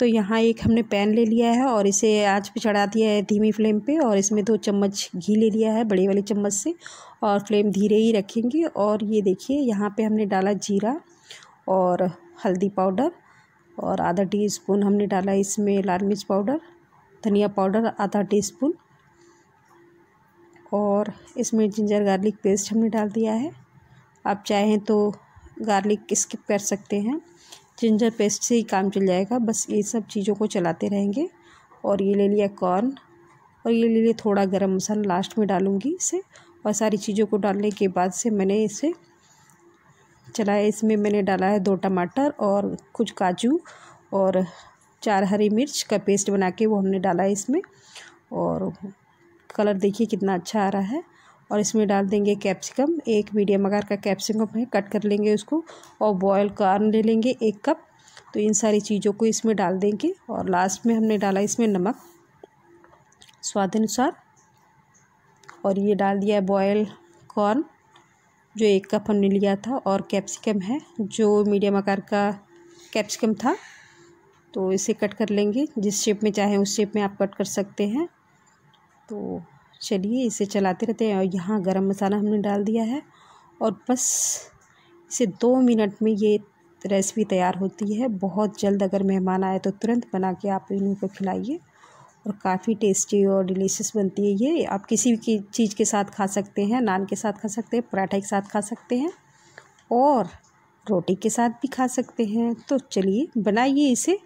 तो यहाँ एक हमने पैन ले लिया है और इसे आँच पे चढ़ा दिया है धीमी फ्लेम पे और इसमें दो चम्मच घी ले लिया है बड़े वाले चम्मच से और फ्लेम धीरे ही रखेंगे। और ये देखिए, यहाँ पे हमने डाला जीरा और हल्दी पाउडर और आधा टी स्पून हमने डाला इसमें लाल मिर्च पाउडर, धनिया पाउडर, आधा टी स्पून और इसमें जिंजर गार्लिक पेस्ट हमने डाल दिया है। आप चाहें तो गार्लिक स्किप कर सकते हैं। जिंजर पेस्ट से ही काम चल जाएगा। बस ये सब चीज़ों को चलाते रहेंगे। और ये ले लिया कॉर्न। और ये ले लिया थोड़ा गरम मसाला लास्ट में डालूँगी इसे। और सारी चीज़ों को डालने के बाद से मैंने इसे चलाया। इसमें मैंने डाला है दो टमाटर और कुछ काजू और चार हरी मिर्च का पेस्ट बना के वो हमने डाला है इसमें। और कलर देखिए कितना अच्छा आ रहा है। और इसमें डाल देंगे कैप्सिकम एक मीडियम आकार का कैप्सिकम है कट कर लेंगे उसको और बॉयल कार्न ले लेंगे एक कप तो इन सारी चीज़ों को इसमें डाल देंगे और लास्ट में हमने डाला इसमें नमक, स्वाद अनुसार. और ये डाल दिया बॉयल कॉर्न जो एक कप हमने लिया था और कैप्सिकम है, जो मीडियम आकार का कैप्सिकम था. तो इसे कट कर लेंगे, जिस शेप में चाहें उस शेप में आप कट कर सकते हैं. तो चलिए इसे चलाते रहते हैं और यहाँ गरम मसाला हमने डाल दिया है और बस इसे दो मिनट में ये रेसिपी तैयार होती है। बहुत जल्द अगर मेहमान आए तो तुरंत बना के आप इनको खिलाइए और काफ़ी टेस्टी और डिलीशियस बनती है ये। आप किसी भी चीज़ के साथ खा सकते हैं, नान के साथ खा सकते हैं, पराठा के साथ खा सकते हैं और रोटी के साथ भी खा सकते हैं। तो चलिए बनाइए इसे।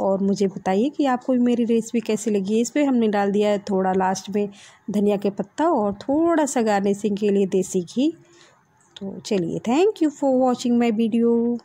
और मुझे बताइए कि आपको मेरी रेसिपी कैसी लगी। इस पर हमने डाल दिया है थोड़ा लास्ट में धनिया के पत्ता और थोड़ा सा गार्निशिंग के लिए देसी घी। तो चलिए thank you for watching my video